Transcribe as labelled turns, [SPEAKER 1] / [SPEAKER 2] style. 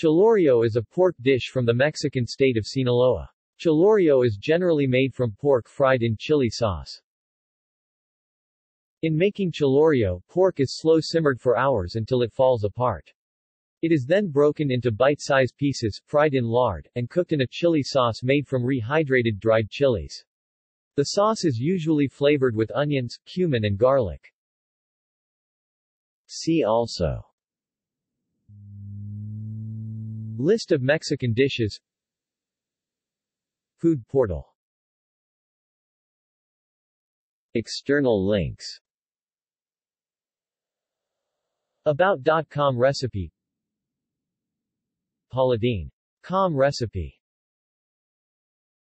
[SPEAKER 1] Chilorio is a pork dish from the Mexican state of Sinaloa. Chilorio is generally made from pork fried in chili sauce. In making chilorio, pork is slow simmered for hours until it falls apart. It is then broken into bite-sized pieces, fried in lard, and cooked in a chili sauce made from rehydrated dried chilies. The sauce is usually flavored with onions, cumin and garlic. See also List of Mexican dishes. Food portal. External links. About.com recipe. Pauladine.com recipe